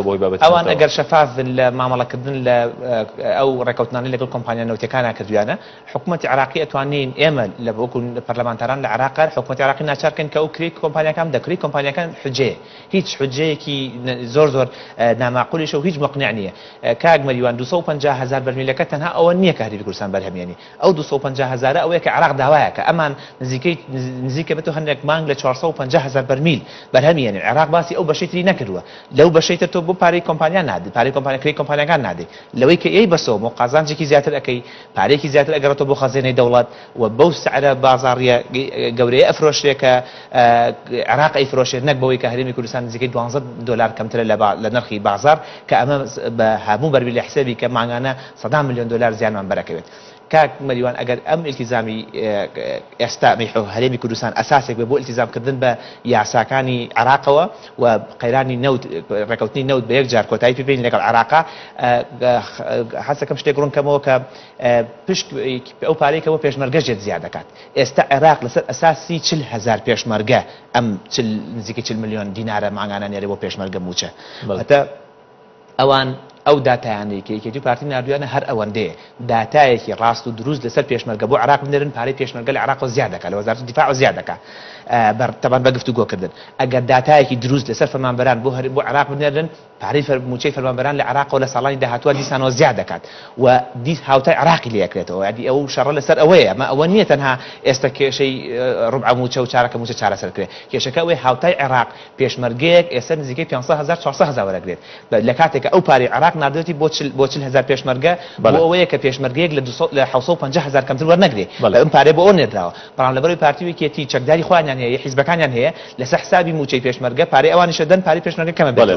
ئەوان ئەگەر شەفاف بن لە مامەڵەکردن لە ئەو ڕێکوتنانی لەگەڵ کۆمپانیا نوتەکانە کردویانە حکوومەتتی عراقی ئەتوانین ئێمە لە بۆکو پەرلەمانتاران لە عراقەر حکوومەت عراقی ناچارکەن کە ئەو کری کۆمپانیەکان دەکری کۆمپانیەکان حجێ هیچ حجەیەکی زۆر زۆر ناماقلیش و هیچ مقنع نییە کاک مەریوان 250 هزار بەرمیلەکە تەنها ئەوە نییە کاری کوردستان بەرهەمێنی ئەو دوو سەد و پەنجا هەزارە ئەوەیە کە عێراق داوایەکە، ئەمان نزیکەی نزیکە بێتەوە هەندێک مانگ لە چوار سەد و پەنجا هەزار بەرمیل بەرهەمی یەنێ، عێراق باسی ئەو بەشەی تری نەکردووە، لەو بەشەی تر تۆ بۆ پارەی کۆمپانیا نادەی، پارەی کۆمپانیا کرێی کۆمپانیاکان نادەی، لەوەی کە ئێی بەسۆم و قازانجێکی زیاتر ئەکەی، پارەیەکی زیاتر ئەگەڕێتەوە بۆ خەزێنەی دەوڵەت و بەو سعرە بازاڕییە گەورەیە ئەفرۆشرێ کە عێراق ئەیفرۆشێ نەک بەوەی کە هەرێمی کوردستان نزیکەی دوانزە دۆلار کەمترە لە نرخی بازاڕ کە ئەمە بە هەموو بەرمیل ئەحسێبی کە مانگانە سەدان ملیۆن دۆلار زیانمان بەرەکەوێت کاک مەریوان ئەگەر ئەم ئیلتیزامی ئێستا مەی هەرێمی کوردستان ئەساسێک بێت بۆ ئیلتیزام کردن بە یاساکانی عێراقەوە و قەیرانی نەوت ڕێکەوتنی نەوت بە یەک جار کۆتایی پێ بێنین لەگەڵ عێراقا حەز دەکەم شتێک ڕوون کەمەوە کە پشک ئەو پارەی کە بۆ پێشمەرگەش جێت زیا دەکات ئێستا عێراق لەسەر ئەساسی چل هەزار پێشمەرگە ئەم چل نزیکەی چل ملیۆن دینارە مانگانە نێرێ بۆ پێشمەرگە مووچە هەتە ئەوان ئەو داتایانەی کە یەکێتی و پارتی ناردویانە هەر ئەوەندەیە داتایەکی ڕاست و دروست لەسەر پێشمەرگە بۆ عێراق بنێرن پارەی پێشمەرگە لە عێراقەوە زیاد دەکا لە وەزارەتی دیفاعەوە زیاد دەکا بە تەبان بە گفتوگۆ کردن ئەگەر داتایەکی دروست لەسەر فەرمانبەران بۆ هەر بۆ عێراق بنێرن پارەی فەر موچەی فەرمانبەران لە عێراقەوە لە ساڵانی داهاتووە دیسانەوە زیاد دەکات و دیس هاوتای عێراقی لێ کرێتەوە یادی ئەو شەڕە لەسەر ئەوەیە ئەمە ئەوە نییە تەنها ئێستا کێشەی ڕبع موچە و چارەکە موچە چارەسەر کرێ کێشەکە ئەوەی هاوتای عێراق پێشمەرگەیەک ئێستا نزیکەی پێنج سەد هەزار چوار سەد هەزار وەرەگرێت لە کاتێک کە ئەو پارەی عێراق ناردوێتی بۆ چل بۆ چل هەزار پێشمەرگە بۆ ئەوەیە کە پێشمەرگەیەک لە دوو سەد لە حەوت سەد و پەنجا هەزار کەمتر وەرنەگرێ بەڵێ ئەم پارەیە بۆ ئەوە نێردراوە بەڵام لەبەر ئەوەی پارتی و یەکێتی چەکداری خۆیانیان هەیە حیزبەکانیان هەیە لەسەر حسابی مووچەی پێشمەرگە پارەی ئەوانیش دەدەن پارەی پێشمەرگە کەمە بەڵێ.